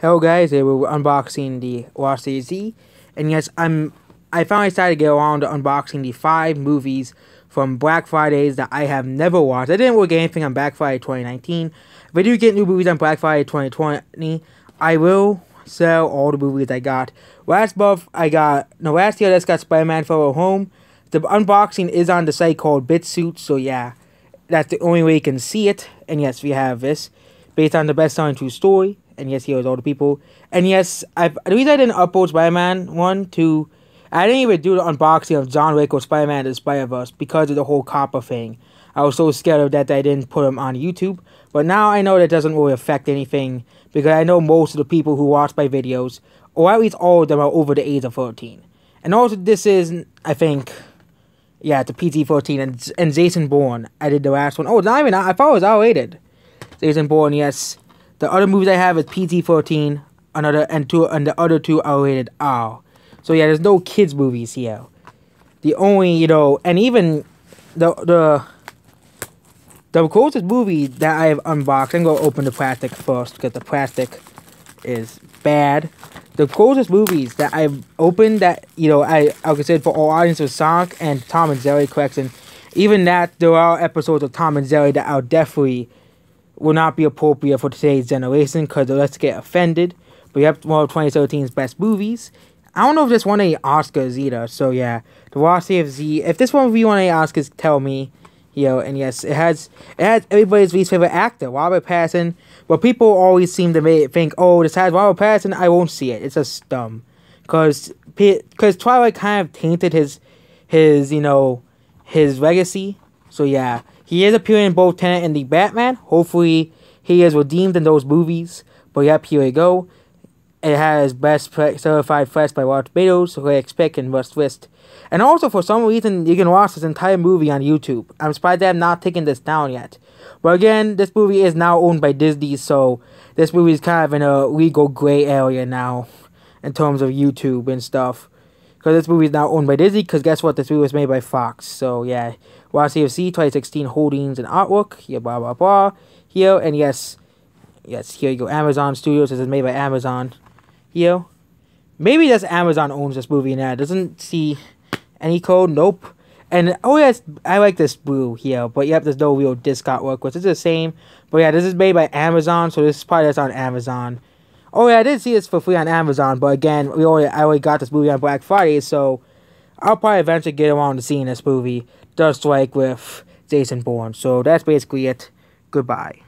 Hello guys, today we're unboxing the Lost and yes, I'm I finally decided to get around to unboxing the five movies from Black Fridays that I have never watched. I didn't really get anything on Black Friday 2019. If I do get new movies on Black Friday 2020, I will sell all the movies I got. Last month I got no last year I just got Spider-Man Far Home. The unboxing is on the site called BitChute, so yeah, that's the only way you can see it. And yes, we have this based on the best-selling true story and yes, he was all the people. And yes, I the reason I didn't upload Spider Man one, two, I didn't even do the unboxing of John Wick or Spider Man the Spider Verse because of the whole COPPA thing. I was so scared of that, that I didn't put them on YouTube. But now I know that doesn't really affect anything because I know most of the people who watch my videos, or at least all of them, are over the age of 13. And also, this is, I think, yeah, it's a PG 14. And, and Jason Bourne, I did the last one. Oh, not even, I thought it was R rated. Jason Bourne, yes. The other movies I have is PG-14, another and two and the other two are rated R. So yeah, there's no kids movies here. The only you know, and even the the the closest movie that I have unboxed. I'm gonna open the plastic first because the plastic is bad. The closest movies that I've opened that you know I I consider for all audiences Sonic and Tom and Jerry collection. Even that there are episodes of Tom and Jerry that are definitely will not be appropriate for today's generation because let's get offended. But you have one of 2013's best movies. I don't know if this won any Oscars either. So yeah, the Lost City of Z. If this one won any Oscars, tell me. You know, and yes, it has it has everybody's least favorite actor, Robert Pattinson. But people always seem to make, think, oh, this has Robert Pattinson. I won't see it. It's just dumb, because because Twilight kind of tainted his his you know his legacy. So yeah, he is appearing in both Tenet and the Batman. Hopefully, he is redeemed in those movies. But yep, here we go. It has best certified fresh by Rotten Tomatoes, so I expect and must twist. And also, for some reason, you can watch this entire movie on YouTube. I'm surprised they have not taken this down yet. But again, this movie is now owned by Disney, so this movie is kind of in a legal gray area now in terms of YouTube and stuff. Because this movie is now owned by Disney, because guess what? This movie was made by Fox. So, yeah. YCFC 2016 Holdings and Artwork. Here, blah, blah, blah. Here, and yes. Yes, here you go. Amazon Studios. This is made by Amazon. Here. Maybe that's Amazon owns this movie now. Doesn't see any code. Nope. And, oh, yes, I like this blue here. But, yep, there's no real disc artwork, which is the same. But, yeah, this is made by Amazon, so this is probably that's on Amazon. Oh, yeah, I did see this for free on Amazon. But, again, we already, I already got this movie on Black Friday, so I'll probably eventually get around to seeing this movie, just like with Jason Bourne. So that's basically it. Goodbye.